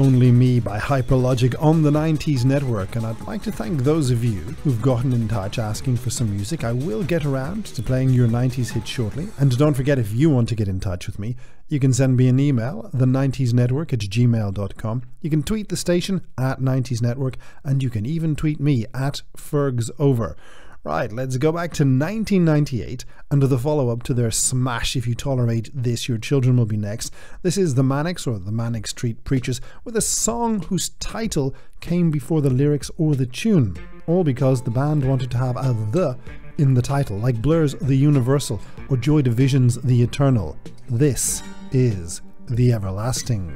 Only Me by Hyperlogic on the 90s network, and I'd like to thank those of you who've gotten in touch asking for some music. I will get around to playing your 90s hits shortly. And don't forget, if you want to get in touch with me, you can send me an email, the90snetwork at gmail.com. You can tweet the station at 90snetwork, and you can even tweet me at fergsover. Right, let's go back to 1998 under the follow up to their smash If You Tolerate This, Your Children Will Be Next. This is the Manics or the Manic Street Preachers with a song whose title came before the lyrics or the tune, all because the band wanted to have a the in the title, like Blur's The Universal or Joy Division's The Eternal. This is The Everlasting.